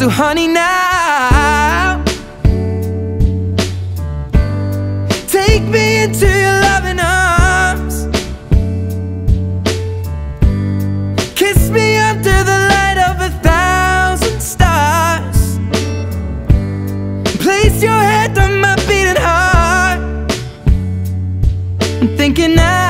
So, honey, now take me into your loving arms. Kiss me under the light of a thousand stars. Place your head on my beating heart. I'm thinking out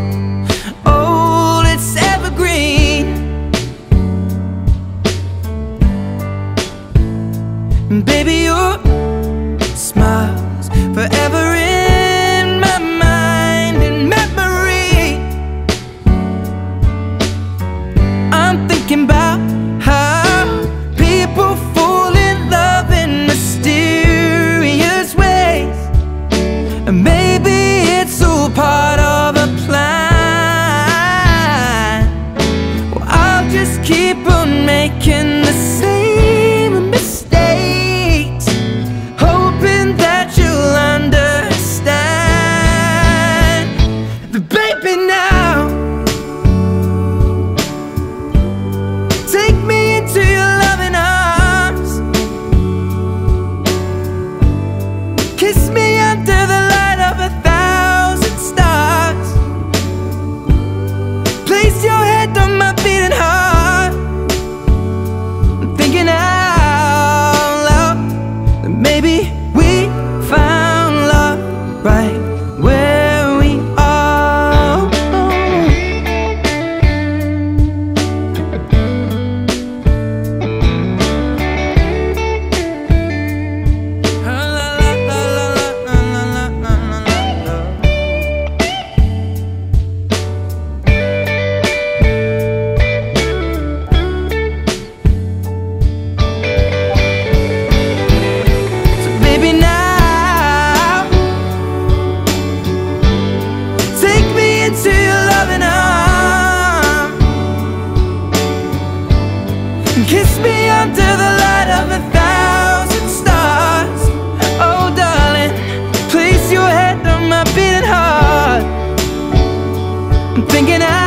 Kiss me Kiss me under the light of a thousand stars. Oh darling, place your head on my beating heart. I'm thinking out